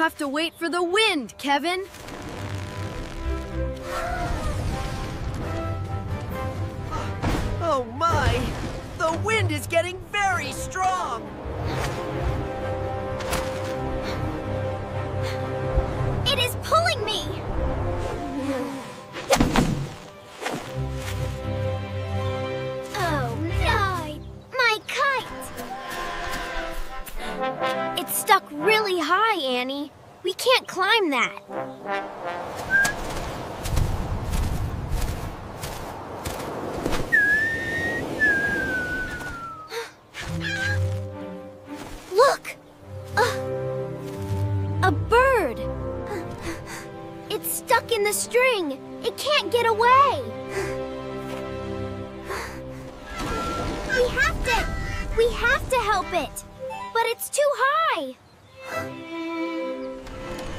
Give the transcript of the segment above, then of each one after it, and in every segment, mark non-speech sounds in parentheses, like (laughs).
I go up. You have to wait for the wind, Kevin. Oh my! The wind is getting very strong! It is pulling me. We can't climb that. (gasps) Look! Uh, a bird! It's stuck in the string. It can't get away. We have to. We have to help it. But it's too high.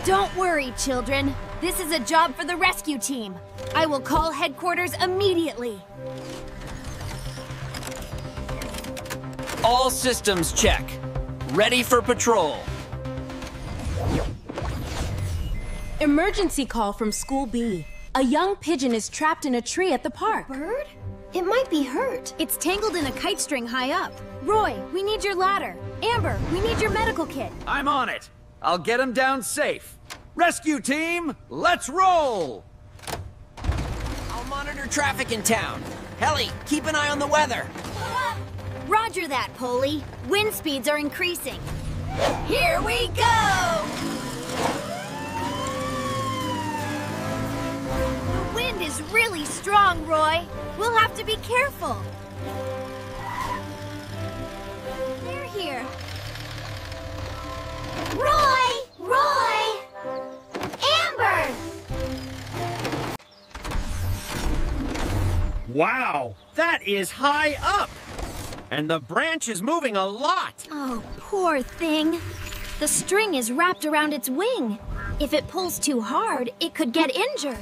Don't worry, children. This is a job for the rescue team. I will call headquarters immediately. All systems check. Ready for patrol. Emergency call from School B. A young pigeon is trapped in a tree at the park. Bird? It might be hurt. It's tangled in a kite string high up. Roy, we need your ladder. Amber, we need your medical kit. I'm on it. I'll get him down safe. Rescue team, let's roll! I'll monitor traffic in town. Helly, keep an eye on the weather. (laughs) Roger that, Poli. Wind speeds are increasing. Here we go! The wind is really strong, Roy. We'll have to be careful. Roy! Roy! Amber! Wow, that is high up! And the branch is moving a lot! Oh, poor thing. The string is wrapped around its wing. If it pulls too hard, it could get injured.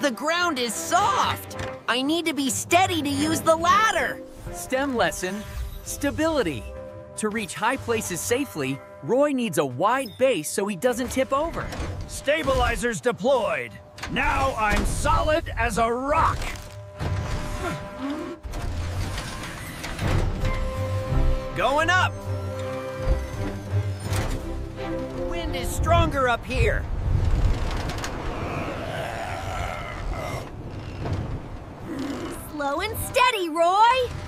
The ground is soft. I need to be steady to use the ladder. STEM lesson stability. To reach high places safely, Roy needs a wide base so he doesn't tip over. Stabilizers deployed! Now I'm solid as a rock! Going up. Wind is stronger up here. Slow and steady, Roy.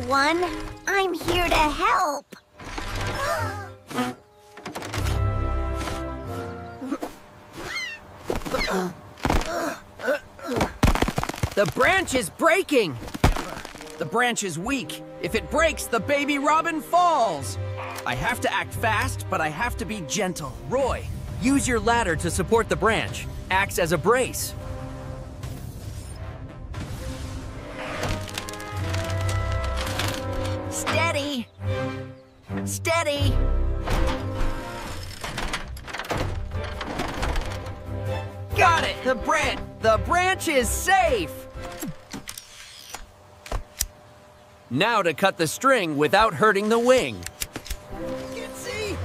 Little one. I'm here to help. The branch is breaking. The branch is weak. If it breaks, the baby robin falls. I have to act fast, but I have to be gentle. Roy, use your ladder to support the branch. Acts as a brace. Steady. Got it. The branch. The branch is safe. Now to cut the string without hurting the wing. Can see.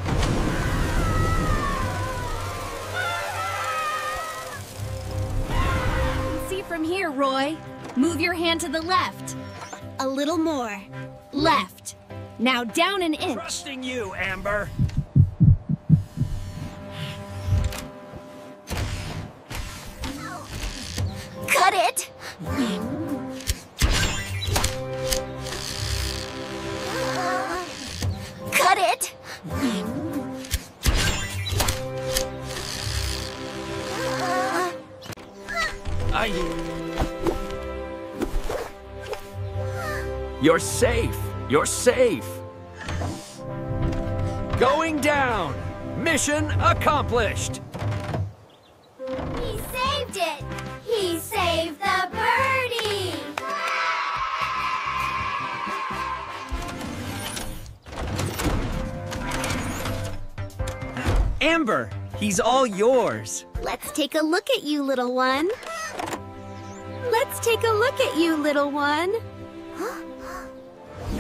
See from here, Roy. Move your hand to the left. A little more. Left. Now down an inch. Trusting you, Amber. Cut it! Cut it! I... You're safe. You're safe. Going down. Mission accomplished. He saved it! He saved the birdie! Amber, he's all yours. Let's take a look at you, little one. Let's Let's take a look at you, little one.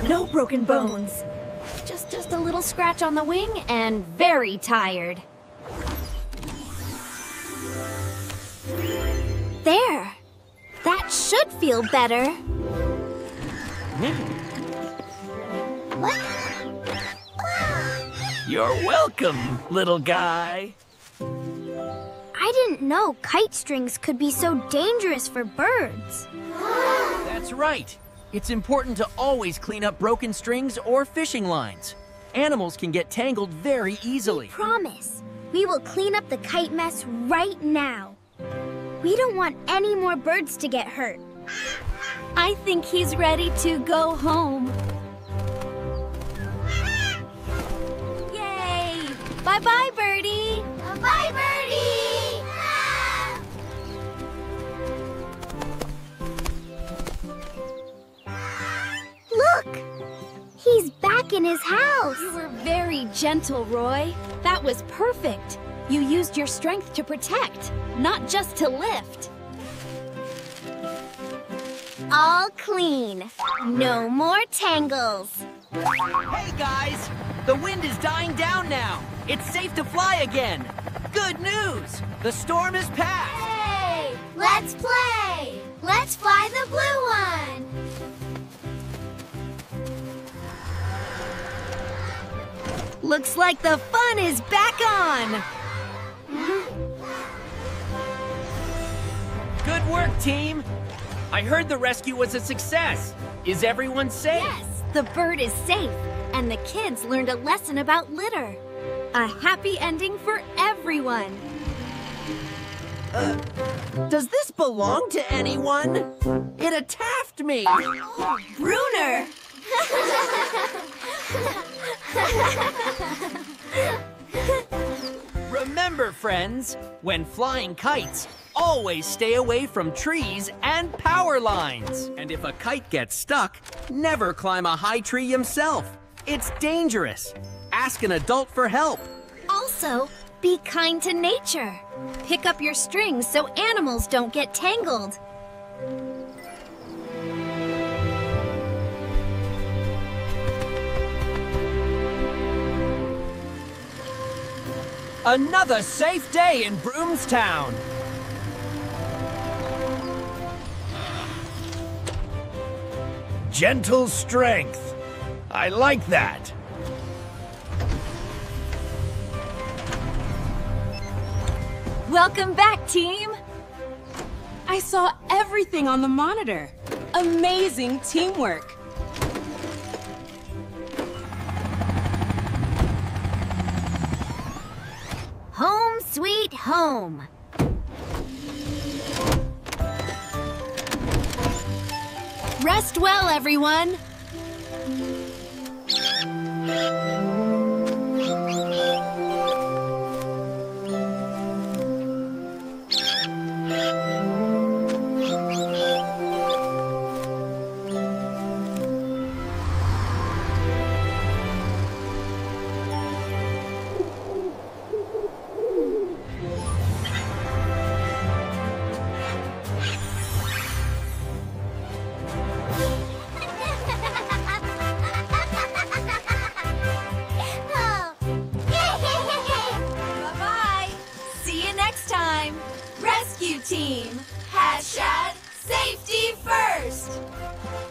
No broken bones. Just just a little scratch on the wing and very tired. There. That should feel better. (laughs) You're welcome, little guy. I didn't know kite strings could be so dangerous for birds. (gasps) That's right. It's important to always clean up broken strings or fishing lines. Animals can get tangled very easily. Promise. We will clean up the kite mess right now. We don't want any more birds to get hurt. I think he's ready to go home. Yay! Bye-bye, his house. You were very gentle, Roy. That was perfect. You used your strength to protect, not just to lift. All clean. No more tangles. Hey guys! The wind is dying down now. It's safe to fly again. Good news! The storm is past. Hey! Let's play! Let's fly the blue one! Looks like the fun is back on! Good work, team! I heard the rescue was a success. Is everyone safe? Yes, the bird is safe, and the kids learned a lesson about litter. A happy ending for everyone. Uh, does this belong to anyone? It attacked me! Bruner! (laughs) Remember, friends, when flying kites, always stay away from trees and power lines. And if a kite gets stuck, never climb a high tree yourself. It's dangerous. Ask an adult for help. Also, be kind to nature. Pick up your strings so animals don't get tangled. Another safe day in Brooms Town. Gentle strength. I like that. Welcome back, team! I saw everything on the monitor. Amazing teamwork. Home. Rest well, everyone.